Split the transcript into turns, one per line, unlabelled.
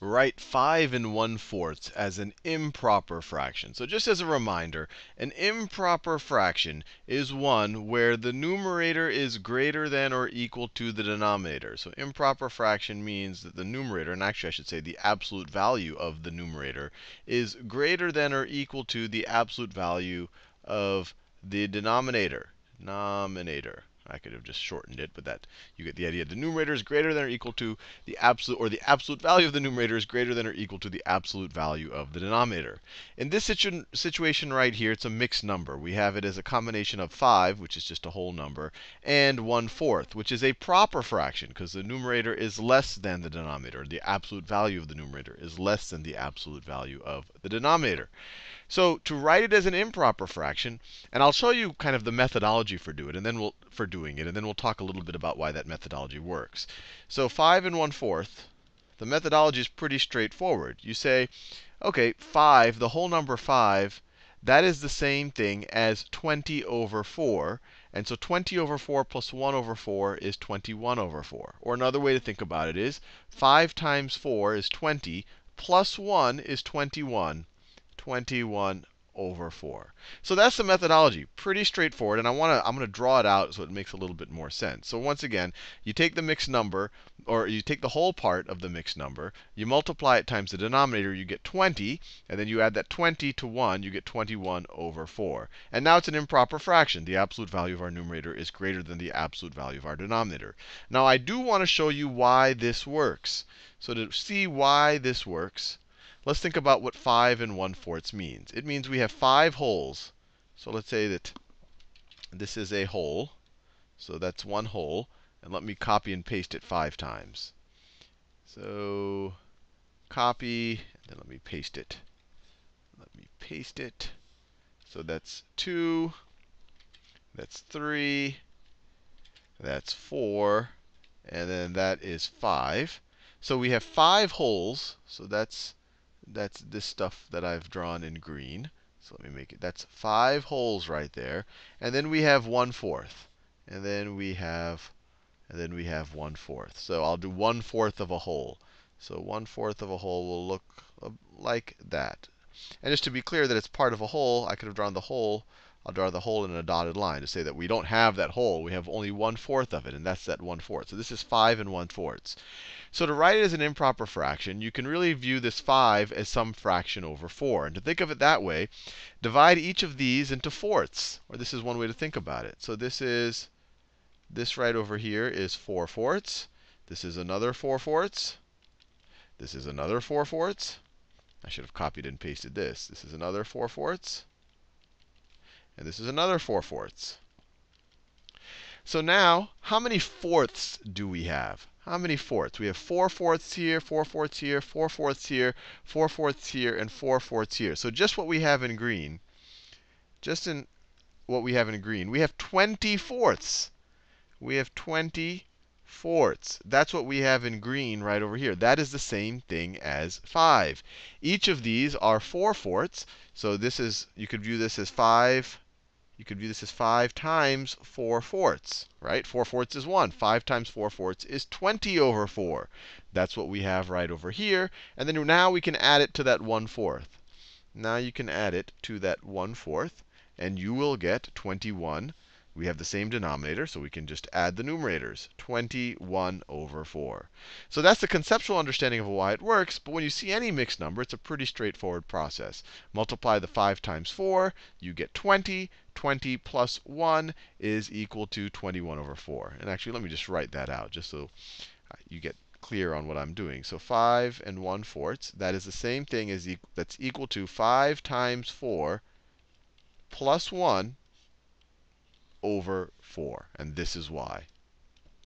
write 5 and 1 fourths as an improper fraction. So just as a reminder, an improper fraction is one where the numerator is greater than or equal to the denominator. So improper fraction means that the numerator, and actually I should say the absolute value of the numerator, is greater than or equal to the absolute value of the denominator. Denominator. I could have just shortened it, but that you get the idea. The numerator is greater than or equal to the absolute, or the absolute value of the numerator is greater than or equal to the absolute value of the denominator. In this situ situation right here, it's a mixed number. We have it as a combination of 5, which is just a whole number, and 1 fourth, which is a proper fraction, because the numerator is less than the denominator. The absolute value of the numerator is less than the absolute value of the denominator. So to write it as an improper fraction, and I'll show you kind of the methodology for do it, and then we'll for doing it, and then we'll talk a little bit about why that methodology works. So 5 and 1 fourth, the methodology is pretty straightforward. You say, okay, 5, the whole number 5, that is the same thing as 20 over 4. And so 20 over 4 plus 1 over 4 is 21 over 4. Or another way to think about it is 5 times 4 is 20, plus 1 is 21. 21 over 4. So that's the methodology. Pretty straightforward. And I want to I'm going to draw it out so it makes a little bit more sense. So once again, you take the mixed number, or you take the whole part of the mixed number, you multiply it times the denominator, you get 20, and then you add that 20 to 1, you get 21 over 4. And now it's an improper fraction. The absolute value of our numerator is greater than the absolute value of our denominator. Now I do want to show you why this works. So to see why this works, let's think about what 5 and 1 fourths means. It means we have five wholes. So let's say that this is a whole. So that's one whole. And let me copy and paste it five times. So copy, and then let me paste it. Let me paste it. So that's 2. That's 3. That's 4. And then that is 5. So we have five wholes. So that's that's this stuff that I've drawn in green. So let me make it. That's five wholes right there. And then we have 1 fourth. And then we have and then we have 1 fourth. So I'll do 1 fourth of a whole. So 1 fourth of a whole will look uh, like that. And just to be clear that it's part of a whole, I could have drawn the whole I'll draw the whole in a dotted line to say that we don't have that whole. We have only one fourth of it, and that's that one fourth. So this is 5 and 1 fourths. So to write it as an improper fraction, you can really view this 5 as some fraction over 4. And to think of it that way, divide each of these into fourths. Or this is one way to think about it. So this is, this right over here is 4 fourths. This is another 4 fourths. This is another 4 fourths. I should have copied and pasted this. This is another 4 fourths. And this is another 4 fourths. So now, how many fourths do we have? How many fourths? We have 4 fourths here, 4 fourths here, 4 fourths here, 4 fourths here, and 4 fourths here. So just what we have in green, just in what we have in green, we have 20 fourths. We have 20 fourths. That's what we have in green right over here. That is the same thing as 5. Each of these are 4 fourths. So this is, you could view this as 5 you could view this as 5 times 4 fourths, right? 4 fourths is 1. 5 times 4 fourths is 20 over 4. That's what we have right over here. And then now we can add it to that 1 fourth. Now you can add it to that 1 fourth, and you will get 21 we have the same denominator, so we can just add the numerators 21 over 4. So that's the conceptual understanding of why it works. But when you see any mixed number, it's a pretty straightforward process. Multiply the 5 times 4, you get 20. 20 plus 1 is equal to 21 over 4. And actually, let me just write that out just so uh, you get clear on what I'm doing. So 5 and 1 fourths, that is the same thing as e that's equal to 5 times 4 plus 1 over 4. And this is why.